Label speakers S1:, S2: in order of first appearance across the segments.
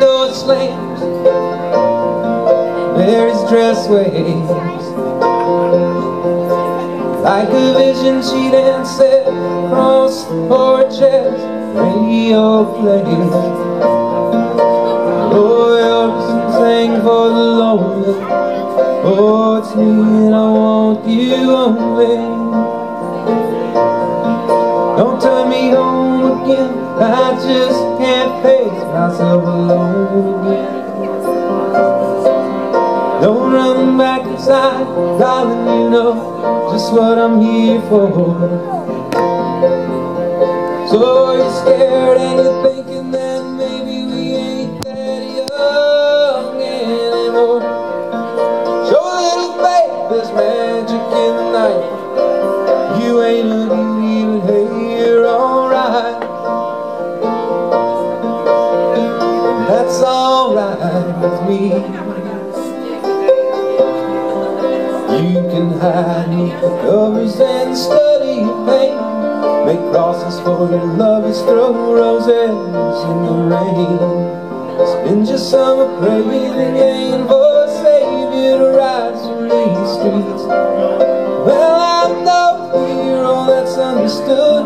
S1: Door slams Mary's dress waves Like a vision she set Across the porch as radio plays you're for the lonely Oh, and I want you only. Don't turn me home again. I just can't face myself alone. Again Don't run back inside, darling, you know just what I'm here for. So you're scared magic in the night. You ain't beauty, but hey, you're alright. That's alright with me. You can hide neath the covers and study your pain Make crosses for your lovers, throw roses in the rain. Spend your summer praying again for a savior to rise these streets Well, I know the hero that's understood.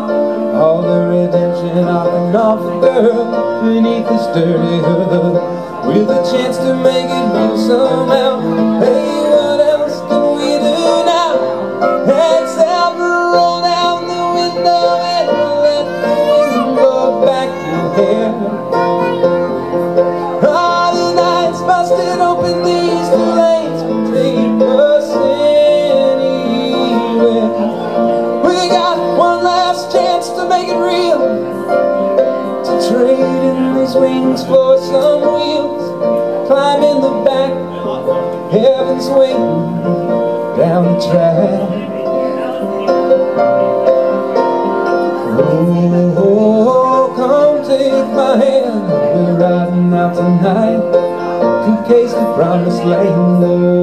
S1: All the redemption of an awful girl beneath this dirty hood. With a chance to make it real somehow chance to make it real. To trade in these wings for some wheels. Climb in the back, heaven's waiting down the track. Oh, come take my hand, we're riding out tonight. To case the promised land. Oh,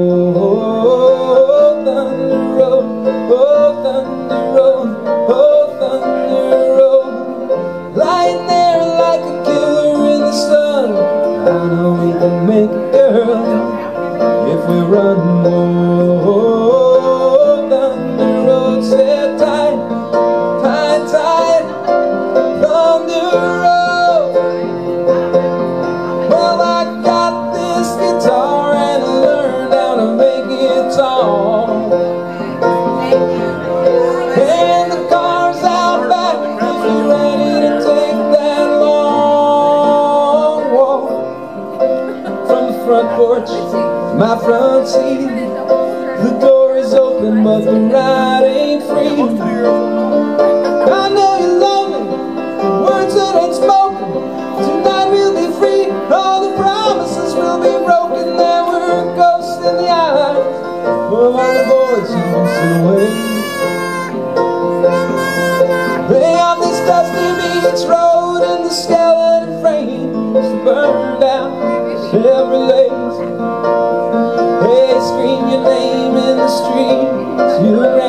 S1: We run, oh, thunder road Set tight, tight, tight road Well, I got this guitar and learned how to make and the car's out you're ready to take that long walk From the front porch my front seat The door is open but the ride ain't free. I know you're lonely, words that ain't spoken. Tonight we'll be free, all the promises will be broken. There were ghosts in the eyes of all the boys used to wait. Lay on this dusty beach road and the skeleton frames burned Hey, scream your name in the streets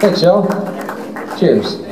S2: Thanks, y'all. Cheers.